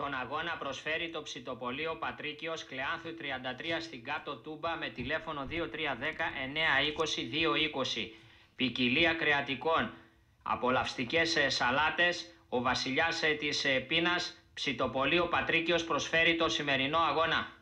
Τον αγώνα προσφέρει το ψητοπολείο Πατρίκιος Κλεάνθου 33 στην κάτω Τούμπα με τηλέφωνο 2310 920 220. Ποικιλία κρεατικών, απολαυστικές ε, σαλάτες, ο βασιλιάς ε, της ε, πείνας, ψητοπολείο Πατρίκιος προσφέρει το σημερινό αγώνα.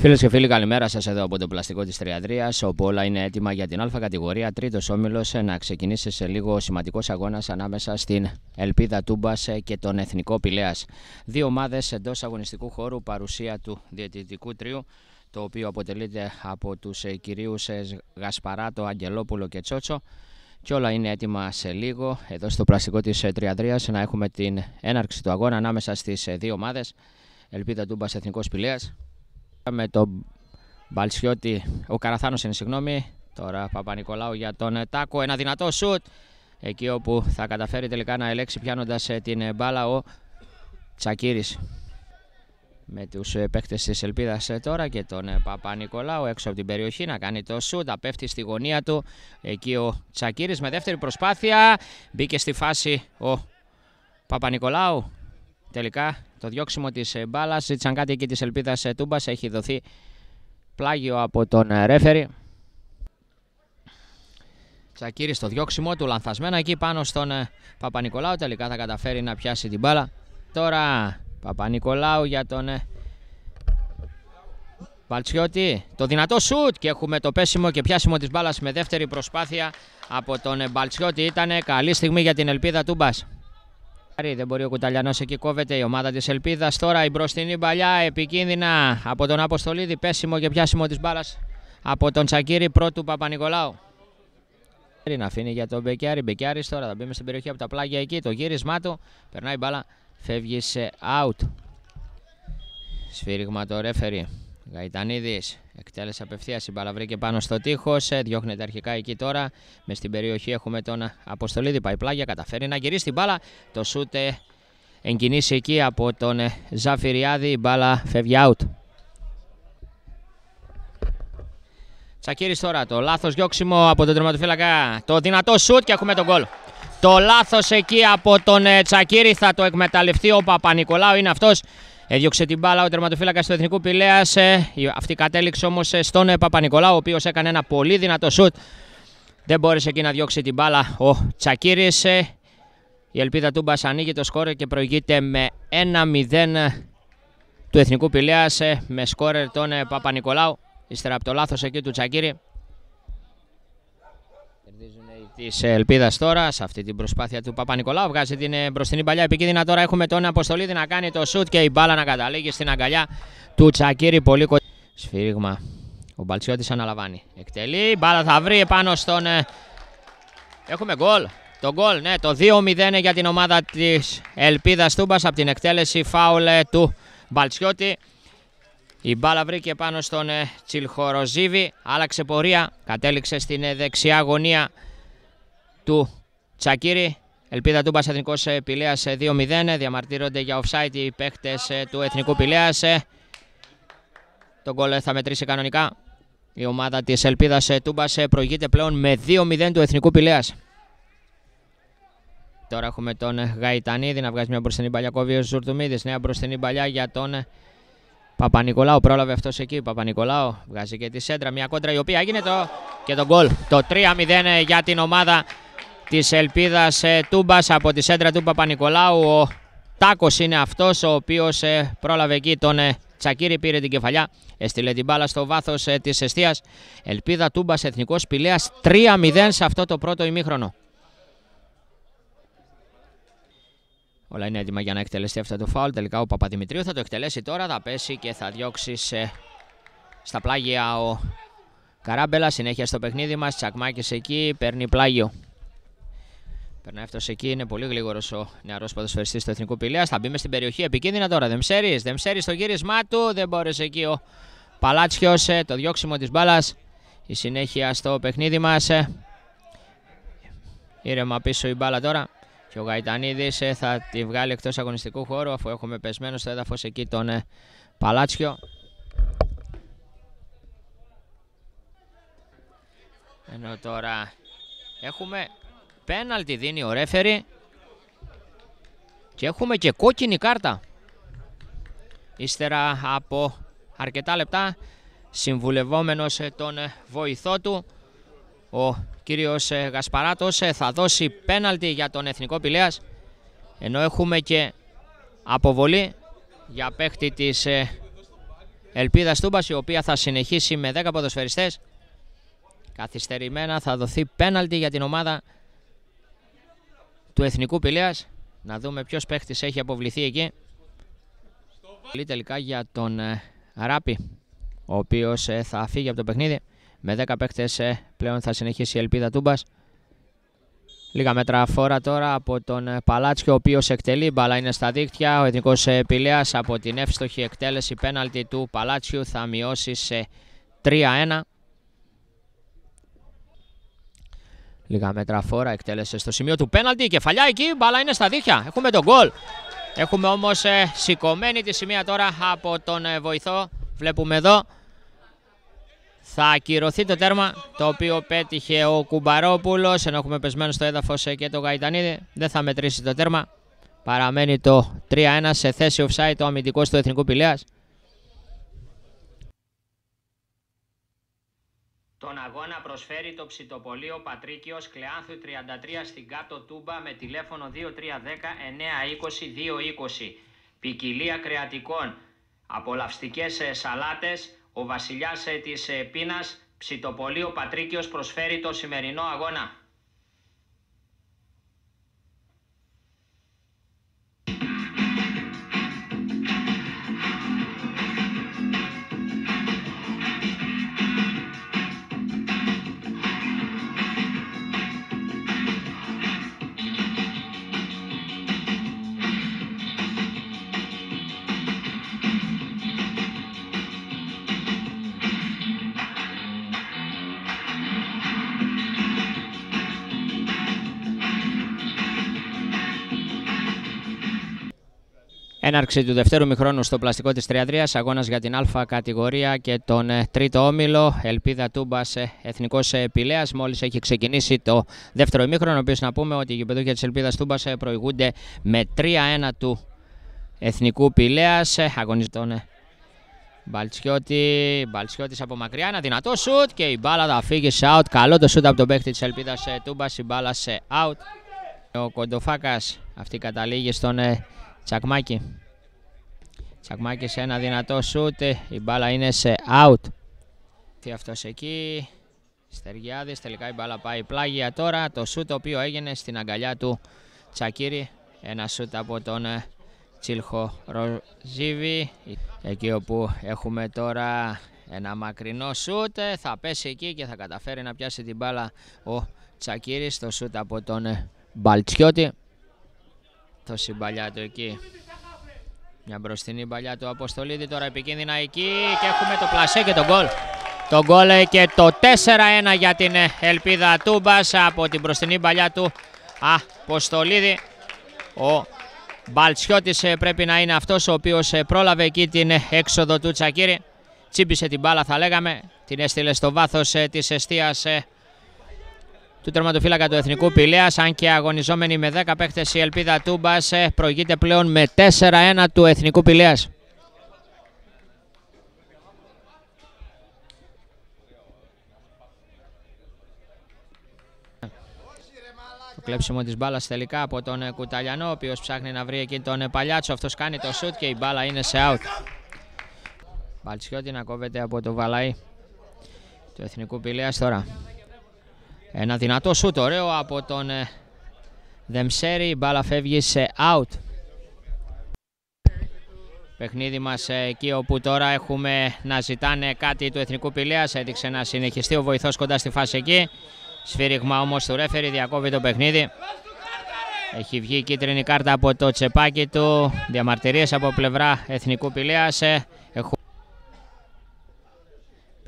Φίλες και φίλοι, καλημέρα σας εδώ από το πλαστικό της Τριαδρία, όπου όλα είναι έτοιμα για την Α κατηγορία. Τρίτος όμιλος να ξεκινήσει σε λίγο σημαντικός αγώνας ανάμεσα στην Ελπίδα Τούμπας και τον Εθνικό Πηλέας. Δύο ομάδες εντός αγωνιστικού χώρου, παρουσία του διαιτητικού τρίου, το οποίο αποτελείται από τους κυρίους Γασπαράτο, Αγγελόπουλο και Τσότσο. Και όλα είναι έτοιμα σε λίγο εδώ στο πλαστικό της Τριαδρία να έχουμε την έναρξη του αγώνα ανάμεσα στις δύο ομάδες. Ελπίδα Τούμπας Εθνικός Πηλέας με τον Μπαλσιώτη, ο Καραθάνος είναι συγγνώμη, τώρα Παπα-Νικολάου για τον Τάκο, ένα δυνατό σουτ, εκεί όπου θα καταφέρει τελικά να ελέξει πιάνοντας ε, την μπάλα ο Τσακύρης. Με τους ε, παίκτες της Ελπίδας ε, τώρα και τον Παπα-Νικολάου έξω από την περιοχή να κάνει το σουτ, απέφτει στη γωνία του εκεί ο Τσακύρης με δεύτερη προσπάθεια. Μπήκε στη φάση ο Παπα-Νικολάου τελικά το διώξιμο της ε, μπάλας. Ζήτησαν κάτι εκεί της ελπίδας ε, Τούμπας. Έχει δοθεί πλάγιο από τον ε, ρέφερη. Τσακύρη στο διώξιμο του λανθασμένα εκεί πάνω στον Παπα-Νικολάου. Τελικά θα καταφέρει να πιάσει την μπάλα. Τώρα Παπα-Νικολάου για τον Μπαλτσιώτη. Το δυνατό σουτ και έχουμε το πέσιμο και πιάσιμο της μπάλας με δεύτερη προσπάθεια από τον Μπαλτσιώτη. Ήταν καλή στιγμή για την ελπίδα Τούμπας. Δεν μπορεί ο Κουταλιανός εκεί κόβεται η ομάδα της Ελπίδας. Τώρα η μπροστινή παλιά επικίνδυνα από τον Αποστολίδη. Πέσιμο και πιάσιμο της μπάλας από τον Τσακύρη πρώτου Παπα-Νικολάου. Να αφήνει για τον Μπεκιάρη. Μπεκιάρης τώρα θα μπούμε στην περιοχή από τα πλάγια εκεί. Το γύρισμά του περνάει μπάλα. Φεύγει σε out. Σφύριγμα το ρέφερι. Γαϊτανίδης εκτέλεσε απευθείας η μπάλα βρήκε πάνω στο τείχο. Ε, διώχνεται αρχικά εκεί τώρα. Μες στην περιοχή έχουμε τον Αποστολίδη. Πάει πλάγια. Καταφέρει να γυρίσει την μπάλα. Το σούτε εγκινήσει εκεί από τον ε, Ζαφυριάδη. Η μπάλα φεύγει out. Τσακίρης τώρα. Το λάθος διώξιμο από τον τερματοφύλακα. Το δυνατό σουτ και έχουμε τον γκολ. Το λάθος εκεί από τον ε, Τσακίρη θα το εκμεταλλευτεί ο Παπα-Νικολάου. Είναι αυτός Έδιωξε την μπάλα ο τερματοφύλακας του Εθνικού Πηλέα. Ε, αυτή κατέληξε όμως ε, στον ε, Παπα-Νικολάου, ο οποίος έκανε ένα πολύ δυνατό σουτ. Δεν μπόρεσε εκεί να διώξει την μπάλα ο Τσακύρης. Η ελπίδα του Μπας ανοίγει το σκόρ και προηγείται με 1-0 του Εθνικού Πηλέα με σκόρερ τον Παπα-Νικολάου. Ύστερα από το λάθος εκεί του Τσακύρη της Ελπίδας τώρα σε αυτή την προσπάθεια του Παπα-Νικολάου. Βγάζει την ε, μπροστινή παλιά επικίνδυνα. Τώρα έχουμε τον Αποστολίδη να κάνει το σουτ και η μπάλα να καταλήγει στην αγκαλιά του Τσακύρη. Πολύ κοντά. Σφύριγμα. Ο Μπαλτσιώτης αναλαμβάνει. Εκτελεί. Μπάλα θα βρει επάνω στον. Ε, έχουμε γκολ. Το γκολ, ναι, το 2-0 για την ομάδα της Ελπίδας Τούμπας από την εκτέλεση φάουλε του Μπαλτσιώτη. Η μπάλα βρήκε πάνω στον ε, Τσιλχοροζίβη, άλλαξε πορεία, κατέληξε στην δεξιά γωνία του Τσακύρη. Ελπίδα του Εθνικό Πηλέας 2-0. Διαμαρτύρονται για offside οι παίχτες του Εθνικού Πηλέας. Το γκολ θα μετρήσει κανονικά. Η ομάδα της Ελπίδας Τούμπας προηγείται πλέον με 2-0 του Εθνικού Πηλέας. Τώρα έχουμε τον Γαϊτανίδη να βγάζει μια μπροστινή παλιά. Κόβει ο Ζουρτουμίδης. Νέα μπροστινή παλιά για τον Παπα-Νικολάου. Πρόλαβε αυτός εκεί. Παπα-Νικολάου βγάζει και τη σέντρα. Μια κόντρα η οποία έγινε το και το γκολ. Το 3-0 για την ομάδα της ελπίδας ε, Τούμπας από τη σέντρα του Παπα-Νικολάου. Ο Τάκος είναι αυτός ο οποίος ε, πρόλαβε εκεί τον ε, Τσακύρη, πήρε την κεφαλιά, έστειλε την μπάλα στο βάθος ε, της εστίας. Ελπίδα Τούμπας Εθνικός Πηλέας 3-0 σε αυτό το πρώτο ημίχρονο. Όλα είναι έτοιμα για να εκτελεστεί αυτό το φάουλ. Τελικά ο Παπαδημητρίου θα το εκτελέσει τώρα, θα πέσει και θα διώξει σε... στα πλάγια ο Καράμπελα. Συνέχεια στο παιχνίδι μας, Τσακμάκης εκεί, παίρνει πλάγιο. Περνάει αυτός εκεί, είναι πολύ γλίγορος ο νεαρός ποδοσφαιριστής του Εθνικού Πηλέα. Θα μπει μες στην περιοχή επικίνδυνα τώρα. Δεν ξέρει, δεν ξέρει στο γύρισμά του. Δεν μπόρεσε εκεί ο Παλάτσιος. Ε, το διώξιμο της μπάλας. Η συνέχεια στο παιχνίδι μας. Ε. Ήρεμα πίσω η μπάλα τώρα. Και ο Γαϊτανίδης ε, θα τη βγάλει εκτός αγωνιστικού χώρου αφού έχουμε πεσμένο στο έδαφος εκεί τον Παλάτσιο. Ενώ τώρα έχουμε πέναλτι δίνει ο ρέφερη. Και έχουμε και κόκκινη κάρτα. Ύστερα από αρκετά λεπτά συμβουλευόμενος τον βοηθό του ο κύριος Γασπαράτος θα δώσει πέναλτι για τον Εθνικό Πηλέας ενώ έχουμε και αποβολή για παίχτη της Ελπίδας Τούμπας η οποία θα συνεχίσει με 10 ποδοσφαιριστές. Καθυστερημένα θα δοθεί πέναλτι για την ομάδα του Εθνικού Πηλέας. Να δούμε ποιος παίχτης έχει αποβληθεί εκεί. Πολύ τελικά για τον ε, Ράπη, ο οποίος ε, θα φύγει από το παιχνίδι. Με 10 παίχτες ε, πλέον θα συνεχίσει η ελπίδα Τούμπας. Λίγα μέτρα φόρα τώρα από τον Παλάτσιο, ο οποίος εκτελεί. Μπαλά είναι στα δίκτυα. Ο Εθνικός Πηλέας από την εύστοχη εκτέλεση πέναλτι του Παλάτσιου θα μειώσει σε 3-1. Λίγα μέτρα φόρα, εκτέλεσε στο σημείο του πέναλτι. Κεφαλιά εκεί, μπάλα είναι στα δίχτυα. Έχουμε τον γκολ. Έχουμε όμως ε, σηκωμένη τη σημεία τώρα από τον ε, βοηθό. Βλέπουμε εδώ. Θα ακυρωθεί το τέρμα το οποίο πέτυχε ο Κουμπαρόπουλος ενώ έχουμε πεσμένο στο έδαφος ε, και το Γαϊτανίδη. Δεν θα μετρήσει το τέρμα. Παραμένει το 3-1 σε θέση offside το αμυντικό του Εθνικού Πηλέας. Τον αγώνα προσφέρει το ψητοπολείο Πατρίκιος Κλεάνθου 33 στην κάτω Τούμπα με τηλέφωνο 2310 920 220. Ποικιλία κρεατικών, απολαυστικές ε, σαλάτες, ο βασιλιάς ε, της ε, πείνας, ψητοπολείο Πατρίκιος προσφέρει το σημερινό αγώνα. Έναρξη του δευτέρου μηχρόνου στο πλαστικό της Τριαδρίας, αγώνας για την Α κατηγορία και τον ε, τρίτο όμιλο, Ελπίδα Τούμπας ε, Εθνικός ε, Πηλέας. Μόλις έχει ξεκινήσει το δεύτερο ημίχρονο, ο οποίος να πούμε ότι οι γηπεδούχια της Ελπίδας Τούμπας προηγούνται με 3-1 του Εθνικού Πηλέας. Αγωνίζει τον Μπαλτσιώτη, Μπαλτσιώτης από μακριά, ένα δυνατό σουτ και η μπάλα θα φύγει σε out. Καλό το σουτ από τον παίκτη της Ελπίδας Τούμπας, η μπάλα σε out. Ο Κοντοφάκας αυτή καταλήγει στον Τσακμάκι. Τσακμάκι σε ένα δυνατό σούτ. Η μπάλα είναι σε out. Τι αυτός εκεί. Στεργιάδης. Τελικά η μπάλα πάει πλάγια τώρα. Το σούτ το οποίο έγινε στην αγκαλιά του Τσακύρη. Ένα σούτ από τον ε, Τσίλχο Ροζίβη. Εκεί όπου έχουμε τώρα ένα μακρινό σούτ. Θα πέσει εκεί και θα καταφέρει να πιάσει την μπάλα ο Τσακύρης. Το σούτ από τον ε, Μπαλτσιώτη το συμπαλιά του εκεί. Μια μπροστινή παλιά του Αποστολίδη τώρα επικίνδυνα εκεί και έχουμε το πλασέ και το γκολ. Το γκολ και το 4-1 για την ελπίδα Τούμπας από την μπροστινή παλιά του Αποστολίδη. Ο Μπαλτσιώτης ε, πρέπει να είναι αυτός ο οποίος ε, πρόλαβε εκεί την έξοδο του Τσακύρη. Τσίμπησε την μπάλα θα λέγαμε, την έστειλε στο βάθος ε, της εστίας του τερματοφύλακα του Εθνικού Πηλέα. Αν και αγωνιζόμενοι με 10 παίχτες η ελπίδα Τούμπα ε, προηγείται πλέον με 4-1 του Εθνικού Πηλέα. Το κλέψιμο της μπάλας τελικά από τον ε, Κουταλιανό, ο οποίος ψάχνει να βρει εκεί τον ε, Παλιάτσο. Αυτός κάνει το σουτ και η μπάλα είναι σε out. Μπαλτσιώτη να κόβεται από το βαλάι του Εθνικού Πηλέας τώρα. Ένα δυνατό σούτ ωραίο από τον ε, Δεμσέρη. Η μπάλα φεύγει σε out. Παιχνίδι μας ε, εκεί όπου τώρα έχουμε να ζητάνε κάτι του Εθνικού Πηλέας. Έδειξε να συνεχιστεί ο βοηθός κοντά στη φάση εκεί. Σφύριγμα όμως του ρέφερη διακόβει το παιχνίδι. Έχει βγει η κίτρινη κάρτα από το τσεπάκι του. Διαμαρτυρίες από πλευρά Εθνικού Πηλέας.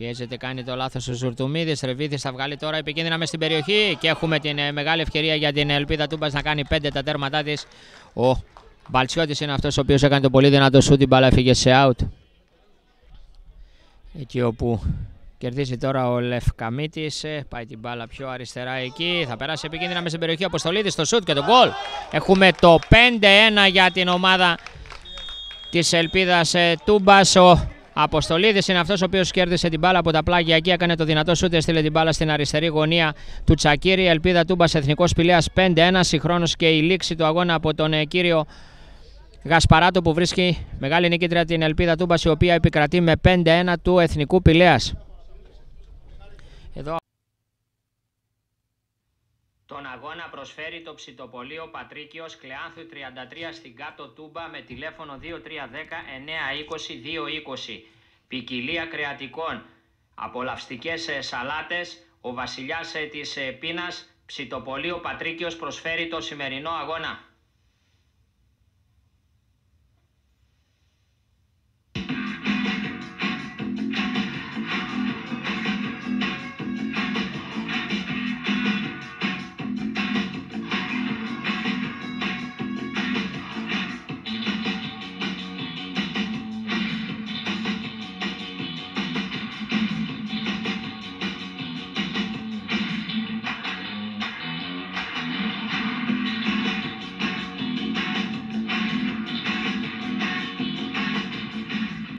Έχω... Πιέζεται, κάνει το λάθος ο Ζουρτουμίδης. Ρεβίδης θα βγάλει τώρα επικίνδυνα μες στην περιοχή. Και έχουμε την ε, μεγάλη ευκαιρία για την Ελπίδα Τούμπας να κάνει πέντε τα τέρματά της. Ο Μπαλτσιώτης είναι αυτός ο οποίος έκανε το πολύ δυνατό σου. Την μπάλα έφυγε σε out. Εκεί όπου Κερδίζει τώρα ο Λευκαμίτη. Ε, πάει την μπάλα πιο αριστερά εκεί. Θα περάσει επικίνδυνα μες στην περιοχή. Αποστολίδης στο σουτ και το γκολ. Έχουμε το 5-1 για την ομάδα της Ελπίδας ε, Τούμπας. Ο Αποστολίδης είναι αυτός ο οποίος κέρδισε την μπάλα από τα πλάγια εκεί. Έκανε το δυνατό σουτ. Έστειλε την μπάλα στην αριστερή γωνία του Τσακύρη. Ελπίδα Τούμπας Εθνικός Πηλέα 5-1. Συγχρόνως και η λήξη του αγώνα από τον ε, κύριο Γασπαράτο που βρίσκει μεγάλη νικήτρια την Ελπίδα Τούμπας η οποία επικρατεί με 5-1 του Εθνικού Πηλέας. Εδώ... Τον αγώνα προσφέρει το ψητοπολείο Πατρίκιος Κλεάνθου 33 στην κάτω Τούμπα με τηλέφωνο 2310 920 220. Ποικιλία κρεατικών, απολαυστικές ε, σαλάτες, ο βασιλιάς ε, της ε, πείνας, ψητοπολείο Πατρίκιος προσφέρει το σημερινό αγώνα.